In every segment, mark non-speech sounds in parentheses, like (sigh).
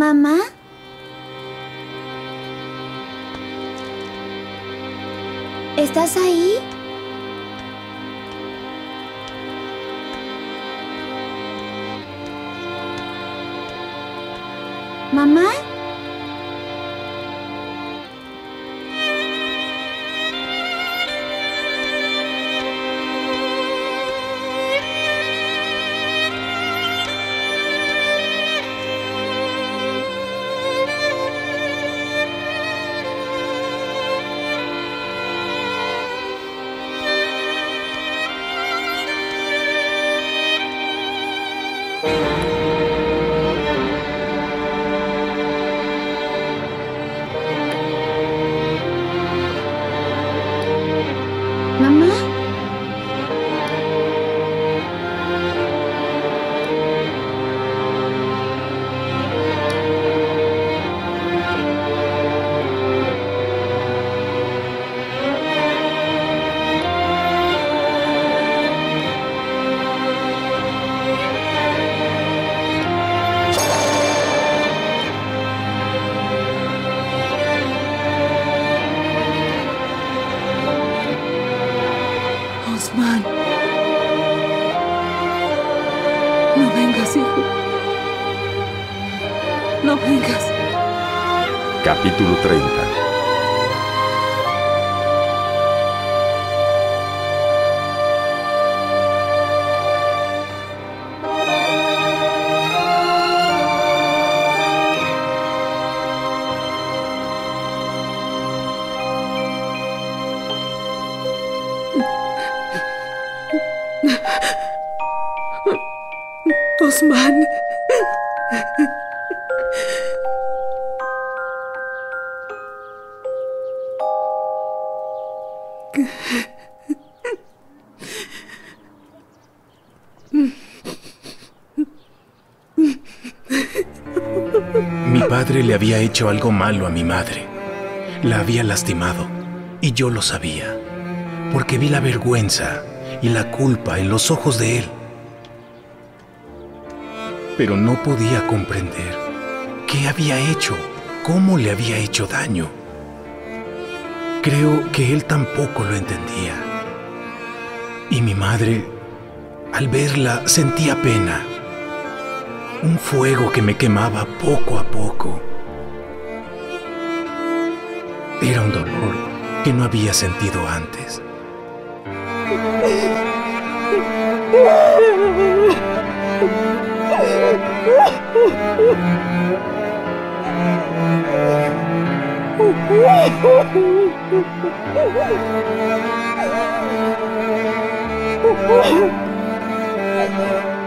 ¿Mamá? ¿Estás ahí? No vengas. Capítulo 30. Osman. Padre le había hecho algo malo a mi madre. La había lastimado. Y yo lo sabía. Porque vi la vergüenza y la culpa en los ojos de él. Pero no podía comprender qué había hecho, cómo le había hecho daño. Creo que él tampoco lo entendía. Y mi madre, al verla, sentía pena un fuego que me quemaba poco a poco. Era un dolor que no había sentido antes. (laughs)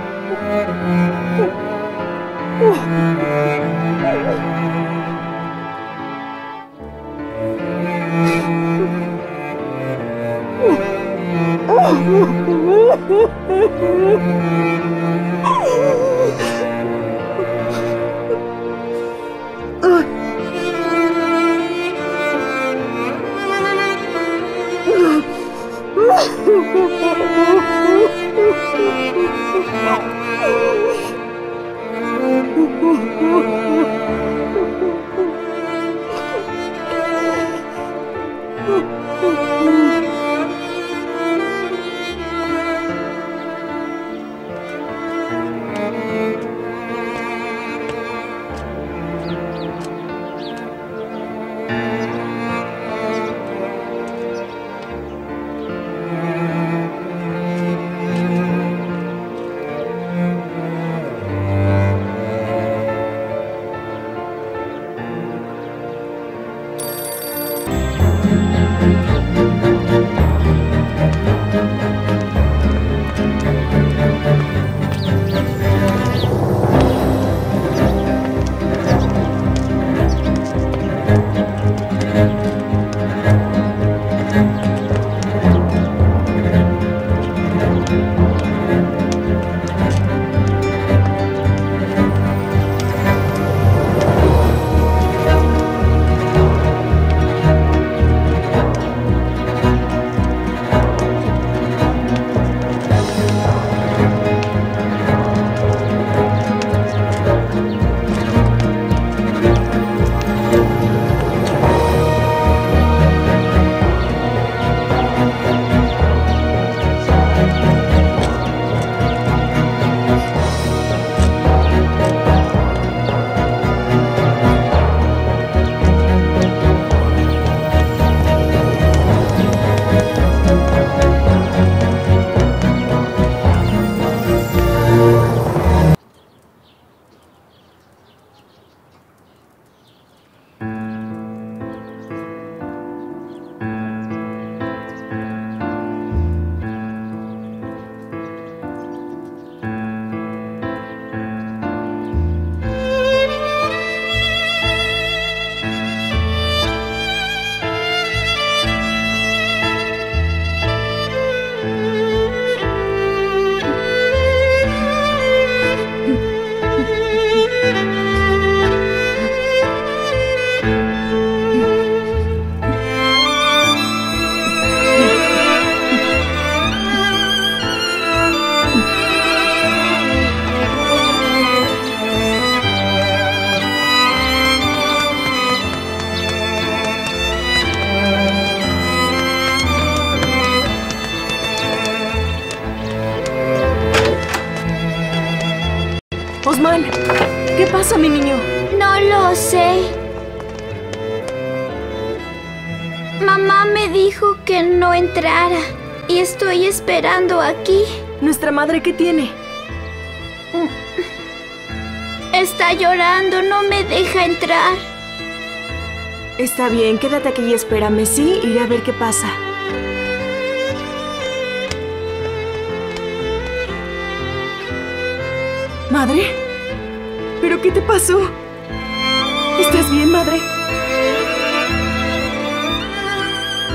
¿qué pasa, mi niño? No lo sé. Mamá me dijo que no entrara y estoy esperando aquí. ¿Nuestra madre qué tiene? Está llorando, no me deja entrar. Está bien, quédate aquí y espérame, ¿sí? Iré a ver qué pasa. ¿Madre? ¿Pero qué te pasó? ¿Estás bien, madre?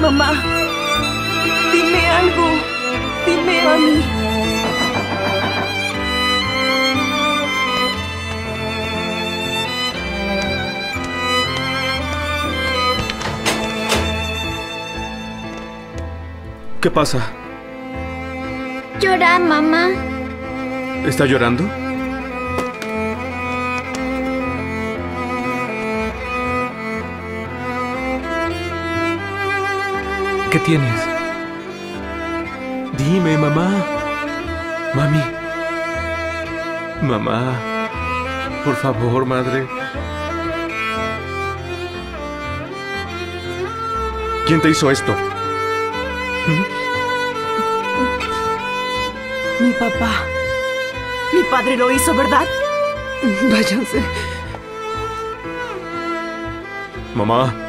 Mamá, dime algo. Dime, mami. ¿Qué pasa? Llora, mamá. ¿Está llorando? ¿Qué tienes? Dime, mamá. Mami. Mamá. Por favor, madre. ¿Quién te hizo esto? Mi papá. Mi padre lo hizo, ¿verdad? Váyanse. Mamá.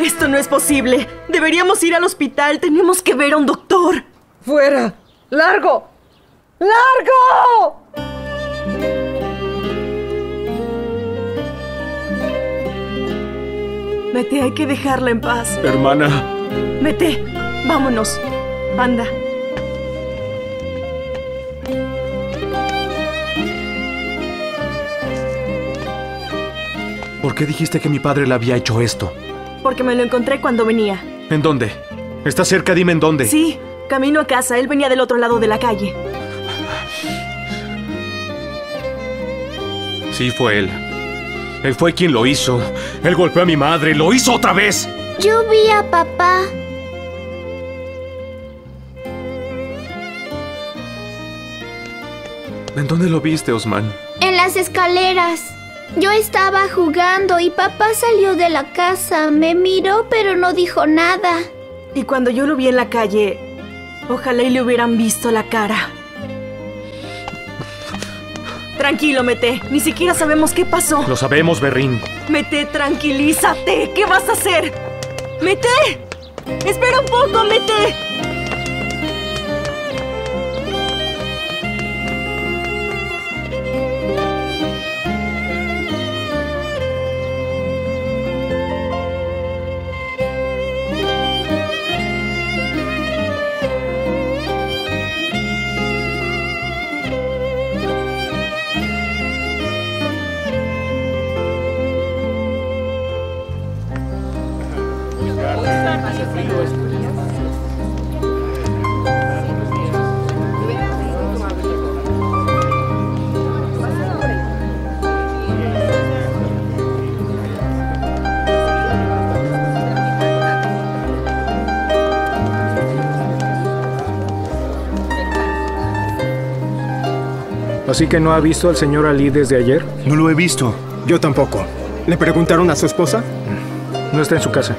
Esto no es posible. Deberíamos ir al hospital. Tenemos que ver a un doctor. ¡Fuera! ¡Largo! ¡Largo! Mete, hay que dejarla en paz. Hermana. Mete, vámonos. Anda. ¿Por qué dijiste que mi padre le había hecho esto? Porque me lo encontré cuando venía. ¿En dónde? ¿Está cerca? Dime en dónde. Sí, camino a casa. Él venía del otro lado de la calle. Sí, fue él. Él fue quien lo hizo. Él golpeó a mi madre. ¡Lo hizo otra vez! Yo vi a papá. ¿En dónde lo viste, Osman? En las escaleras. Yo estaba jugando y papá salió de la casa. Me miró pero no dijo nada. Y cuando yo lo vi en la calle, ojalá y le hubieran visto la cara. Tranquilo, Mete. Ni siquiera sabemos qué pasó. Lo sabemos, Berrín. Mete, tranquilízate. ¿Qué vas a hacer? Mete. Espera un poco, Mete. Así que no ha visto al señor Ali desde ayer. No lo he visto. Yo tampoco. ¿Le preguntaron a su esposa? No está en su casa.